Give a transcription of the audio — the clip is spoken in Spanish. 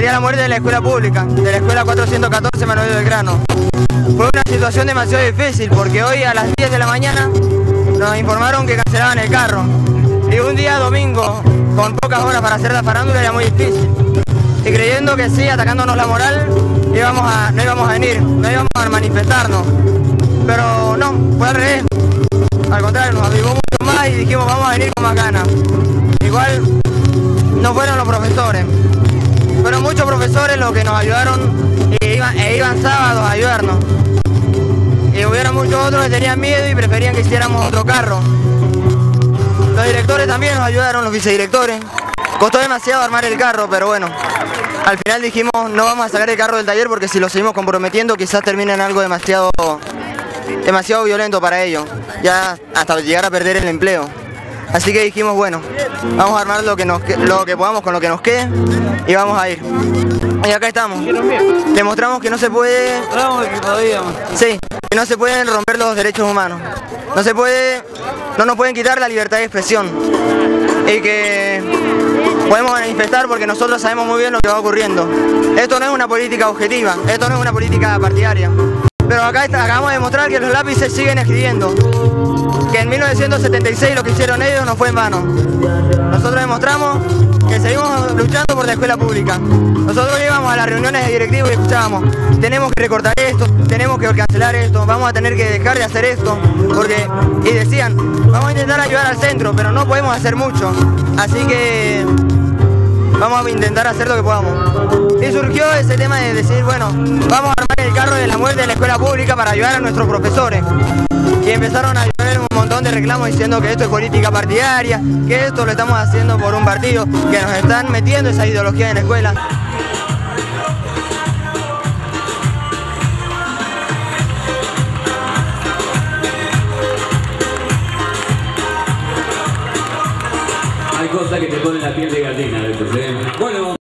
día de la muerte de la escuela pública, de la escuela 414 Manuel Belgrano. Fue una situación demasiado difícil porque hoy a las 10 de la mañana nos informaron que cancelaban el carro. Y un día domingo, con pocas horas para hacer la farándula, era muy difícil. Y creyendo que sí, atacándonos la moral, no íbamos a venir, no íbamos a manifestarnos. Pero no, fue al revés. Al contrario, nos avivó mucho más y dijimos vamos a venir con más ganas. Igual no fueron los profesores. Fueron muchos profesores los que nos ayudaron e iban, sábados a ayudarnos. Y hubiera muchos otros que tenían miedo y preferían que hiciéramos otro carro. Los directores también nos ayudaron, los vicedirectores. Costó demasiado armar el carro, pero bueno. Al final dijimos no vamos a sacar el carro del taller porque si lo seguimos comprometiendo quizás termine en algo demasiado, demasiado violento para ellos. Ya hasta llegar a perder el empleo. Así que dijimos, bueno, vamos a armar lo que, nos, lo que podamos con lo que nos quede y vamos a ir. Y acá estamos. Demostramos que no se puede... Sí, que no se pueden romper los derechos humanos. No se puede... No nos pueden quitar la libertad de expresión. Y que podemos manifestar porque nosotros sabemos muy bien lo que va ocurriendo. Esto no es una política objetiva, esto no es una política partidaria. Pero acá está, acabamos de demostrar que los lápices siguen escribiendo que en 1976 lo que hicieron ellos no fue en vano. Nosotros demostramos que seguimos luchando por la escuela pública. Nosotros íbamos a las reuniones de directivos y escuchábamos, tenemos que recortar esto, tenemos que cancelar esto, vamos a tener que dejar de hacer esto, porque, y decían, vamos a intentar ayudar al centro, pero no podemos hacer mucho. Así que vamos a intentar hacer lo que podamos. Y surgió ese tema de decir, bueno, vamos a armar el escuela pública para ayudar a nuestros profesores. Y empezaron a llover un montón de reclamos diciendo que esto es política partidaria, que esto lo estamos haciendo por un partido, que nos están metiendo esa ideología en la escuela. Hay cosas que te ponen la piel de gallina, de Bueno.